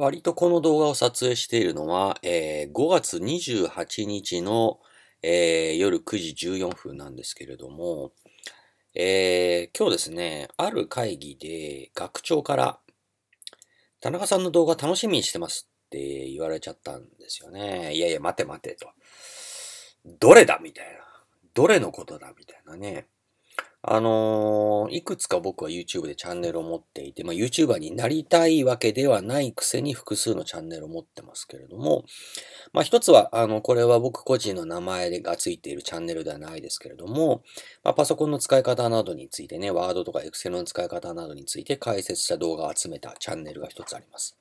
割とこの動画を撮影しているのは、えー5月28日の、えー夜9時14分なんですけれども、えー今日ですね、ある会議で学長から、田中さんの動画楽しみにしてますって言われちゃったんですよね。いやいや、待て待てと。どれだみたいな。どれのことだみたいなね。あのーいくつか僕は YouTube でチャンネルを持っていて、まあ、YouTuber になりたいわけではないくせに複数のチャンネルを持ってますけれども、まあ、一つは、あの、これは僕個人の名前がついているチャンネルではないですけれども、まあ、パソコンの使い方などについてね、ワードとか Excel の使い方などについて解説した動画を集めたチャンネルが一つあります。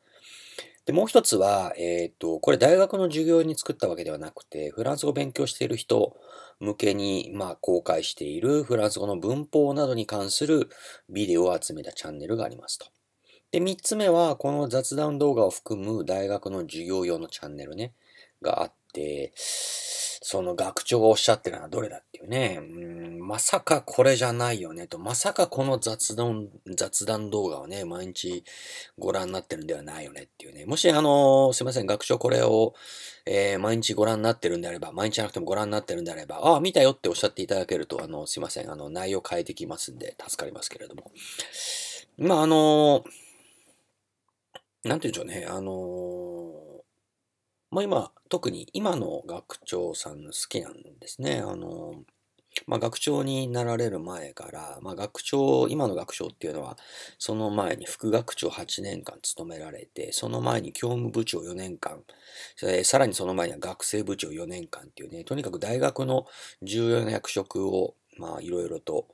で、もう一つは、えっ、と、これ大学の授業に作ったわけではなくて、フランス語を勉強している人向けに、まあ、公開しているフランス語の文法などに関するビデオを集めたチャンネルがありますと。で、三つ目は、この雑談動画を含む大学の授業用のチャンネルね、があっ、その学長がおっしゃってるのはどれだっていうね、うん、まさかこれじゃないよねと、まさかこの雑談、雑談動画をね、毎日ご覧になってるんではないよねっていうね。もしあの、すいません、学長これを、えー毎日ご覧になってるんであれば、毎日じゃなくてもご覧になってるんであれば、ああ、見たよっておっしゃっていただけると、あの、すいません、あの、内容変えてきますんで、助かりますけれども。まあ、あの、なんて言うんでしょうね、あの、まあ今、特に今の学長さん好きなんですね。あの、まあ学長になられる前から、まあ学長、今の学長っていうのは、その前に副学長8年間務められて、その前に教務部長4年間、さらにその前には学生部長4年間っていうね、とにかく大学の重要な役職を、まあいろいろと、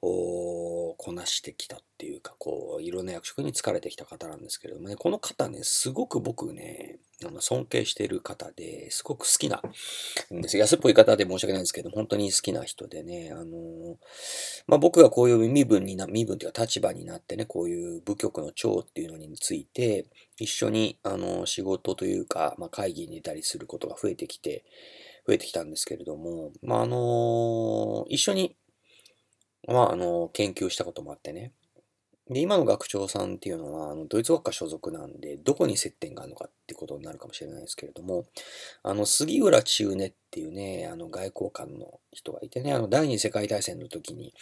こなしてきたっていうか、こう、いろんな役職に疲れてきた方なんですけれどもね、この方ね、すごく僕ね、あの尊敬している方ですごく好きなんです。安っぽい方で申し訳ないんですけど、本当に好きな人でね、あのまあ、僕がこういう身分にな、身分というか立場になってね、こういう部局の長っていうのについて、一緒に、あの、仕事というか、まあ、会議に出たりすることが増えてきて、増えてきたんですけれども、まあ、あの一緒に、まあ、あの、研究したこともあってね。で、今の学長さんっていうのは、あの、ドイツ学科所属なんで、どこに接点があるのかってことになるかもしれないですけれども、あの、杉浦千畝っていうね、あの、外交官の人がいてね、あの、第二次世界大戦の時に、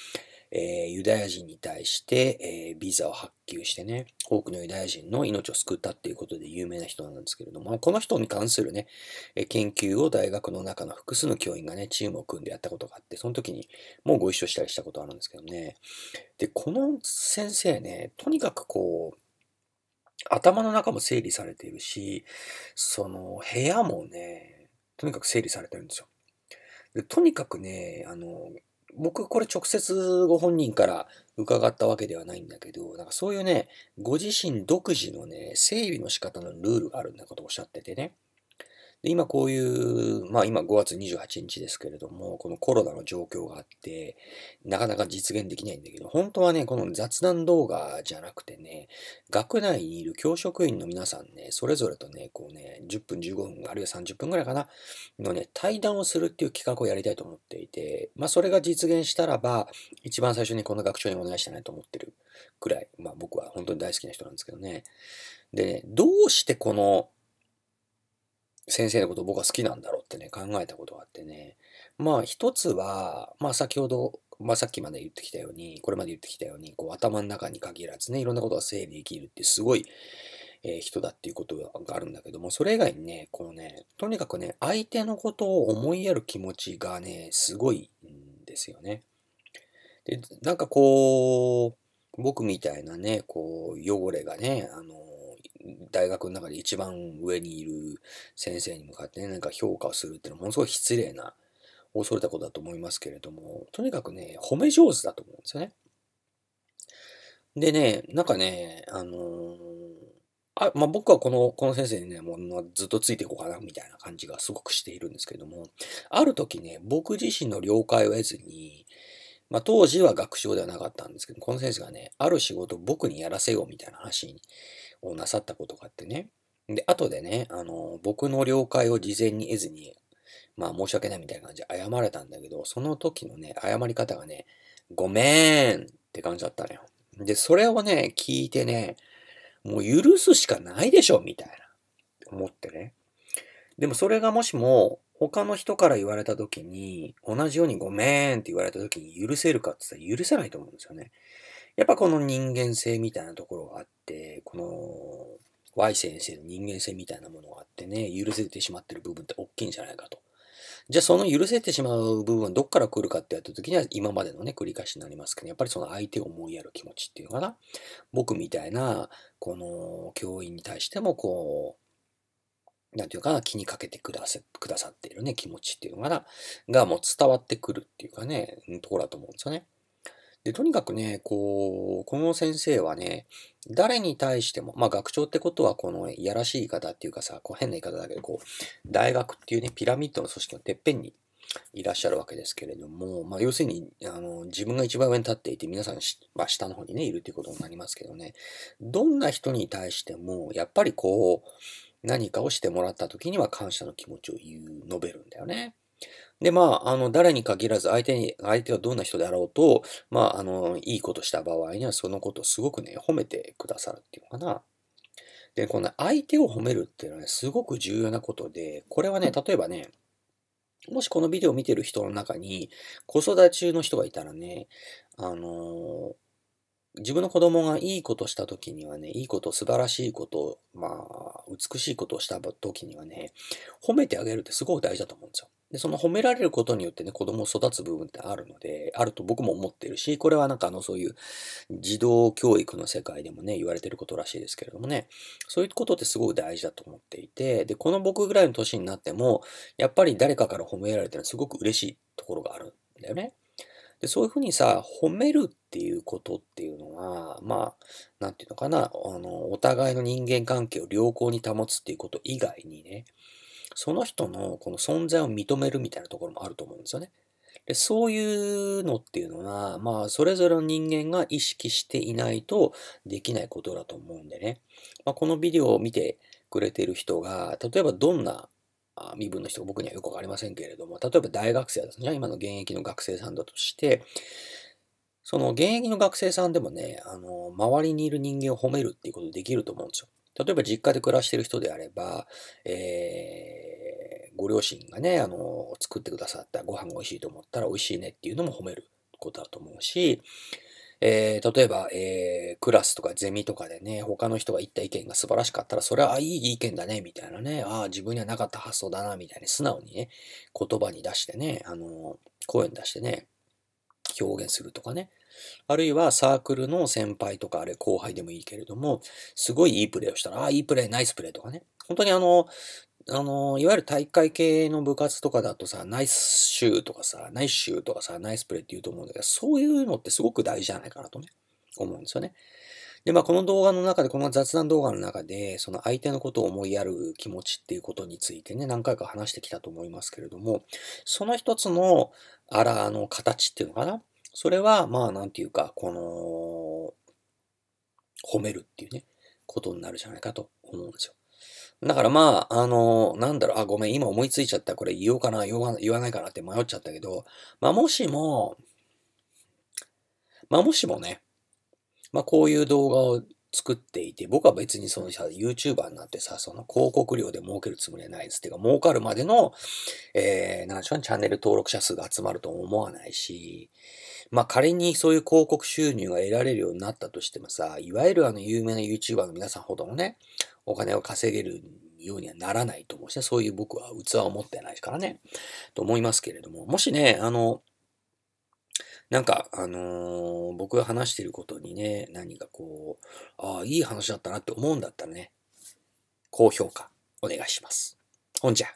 えーユダヤ人に対して、えービザを発給してね、多くのユダヤ人の命を救ったっていうことで有名な人なんですけれども、この人に関するね、えー研究を大学の中の複数の教員がね、チームを組んでやったことがあって、その時にもうご一緒したりしたことあるんですけどね。で、この先生ね、とにかくこう、頭の中も整理されているし、その部屋もね、とにかく整理されてるんですよ。でとにかくね、あの、僕これ直接ご本人から伺ったわけではないんだけど、なんかそういうね、ご自身独自のね、整備の仕方のルールがあるんだことをおっしゃっててね。で今こういう、まあ今5月28日ですけれども、このコロナの状況があって、なかなか実現できないんだけど、本当はね、この雑談動画じゃなくてね、学内にいる教職員の皆さんね、それぞれとね、こうね、10分、15分、あるいは30分ぐらいかな、のね、対談をするっていう企画をやりたいと思っていて、まあそれが実現したらば、一番最初にこの学長にお願いしたいなと思ってるくらい、まあ僕は本当に大好きな人なんですけどね。でね、どうしてこの先生のこと僕は好きなんだろうってね、考えたことがあってね。まあ一つは、まあ先ほど、まあさっきまで言ってきたように、これまで言ってきたように、こう頭の中に限らずね、いろんなことが整理できるってすごい、えー人だっていうことがあるんだけども、それ以外にね、このね、とにかくね、相手のことを思いやる気持ちがね、すごいんですよね。で、なんかこう、僕みたいなね、こう、汚れがね、あの、大学の中で一番上にいる先生に向かってね、なんか評価をするっていうのはものすごい失礼な、恐れたことだと思いますけれども、とにかくね、褒め上手だと思うんですよね。でね、なんかね、あのーあ、まあ、僕はこの、この先生にね、もうずっとついていこうかな、みたいな感じがすごくしているんですけれども、ある時ね、僕自身の了解を得ずに、まあ、当時は学長ではなかったんですけど、この先生がね、ある仕事を僕にやらせようみたいな話をなさったことがあってね。で、後でね、あの、僕の了解を事前に得ずに、まあ申し訳ないみたいな感じで謝れたんだけど、その時のね、謝り方がね、ごめーんって感じだったのよ。で、それをね、聞いてね、もう許すしかないでしょ、みたいな。思ってね。でもそれがもしも、他の人から言われた時に、同じようにごめんって言われた時に許せるかって言ったら許せないと思うんですよね。やっぱこの人間性みたいなところがあって、この Y 先生の人間性みたいなものがあってね、許せてしまってる部分って大きいんじゃないかと。じゃあその許せてしまう部分はどっから来るかってやった時には今までのね、繰り返しになりますけど、やっぱりその相手を思いやる気持ちっていうのかな。僕みたいな、この教員に対してもこう、なんていうかな、気にかけてくださくださっているね、気持ちっていうのかな、がもう伝わってくるっていうかね、ところだと思うんですよね。で、とにかくね、こう、この先生はね、誰に対しても、まあ学長ってことはこのいやらしい言い方っていうかさ、こう変な言い方だけど、こう、大学っていうね、ピラミッドの組織のてっぺんにいらっしゃるわけですけれども、まあ要するに、あの、自分が一番上に立っていて、皆さん、まあ、下の方にね、いるっていうことになりますけどね、どんな人に対しても、やっぱりこう、何かをしてもらった時には感謝の気持ちを言う、述べるんだよね。で、まあ、あの、誰に限らず、相手に、相手がどんな人であろうと、まあ、あの、いいことした場合には、そのことをすごくね、褒めてくださるっていうのかな。で、この相手を褒めるっていうのはね、すごく重要なことで、これはね、例えばね、もしこのビデオを見てる人の中に、子育て中の人がいたらね、あの自分の子供がいいことした時にはね、いいこと、素晴らしいこと、まあ、美しいことをした時にはね、褒めてあげるってすごく大事だと思うんですよ。で、その褒められることによってね、子供を育つ部分ってあるので、あると僕も思ってるし、これはなんかあの、そういう児童教育の世界でもね、言われてることらしいですけれどもね、そういうことってすごく大事だと思っていて、で、この僕ぐらいの年になっても、やっぱり誰かから褒められてるのはすごく嬉しいところがあるんだよね。で、そういうふうにさ、褒めるっていうことっていうのは、まあ、なんていうのかな、あの、お互いの人間関係を良好に保つっていうこと以外にね、その人のこの存在を認めるみたいなところもあると思うんですよね。でそういうのっていうのは、まあ、それぞれの人間が意識していないとできないことだと思うんでね。まあ、このビデオを見てくれている人が、例えばどんな身分の人が僕にはよくわかりませんけれども、例えば大学生ですね、今の現役の学生さんだとして、その現役の学生さんでもね、あの、周りにいる人間を褒めるっていうことできると思うんですよ。例えば実家で暮らしてる人であれば、えー、ご両親がね、あの、作ってくださったご飯が美味しいと思ったら美味しいねっていうのも褒めることだと思うし、えー、例えば、えー、クラスとかゼミとかでね、他の人が言った意見が素晴らしかったら、それは、いい意見だね、みたいなね、ああ、自分にはなかった発想だな、みたいに素直にね、言葉に出してね、あの、声に出してね、表現するとかね。あるいはサークルの先輩とかあれ後輩でもいいけれども、すごいいいプレーをしたら、ああ、いいプレー、ナイスプレーとかね。本当にあの、あの、いわゆる大会系の部活とかだとさ、ナイスシューとかさ、ナイスシューとかさ、ナイスプレーって言うと思うんだけど、そういうのってすごく大事じゃないかなとね、思うんですよね。で、まあ、この動画の中で、この雑談動画の中で、その相手のことを思いやる気持ちっていうことについてね、何回か話してきたと思いますけれども、その一つの、あら、あの、形っていうのかな。それは、まあ、なんていうか、この、褒めるっていうね、ことになるじゃないかと思うんですよ。だからまあ、あの、なんだろう、あ、ごめん、今思いついちゃった。これ言おうかな、言わ言わないかなって迷っちゃったけど、まあもしも、まあもしもね、まあこういう動画を作っていて、僕は別にそのさ、YouTuber になってさ、その広告料で儲けるつもりはないです。てか、儲かるまでの、えー、なんでしょうね、チャンネル登録者数が集まると思わないし、まあ仮にそういう広告収入が得られるようになったとしてもさ、いわゆるあの有名な YouTuber の皆さんほどのね、お金を稼げるようにはならないと思うし、そういう僕は器を持ってないですからね、と思いますけれども、もしね、あの、なんか、あのー、僕が話していることにね、何かこう、ああ、いい話だったなって思うんだったらね、高評価お願いします。ほんじゃ。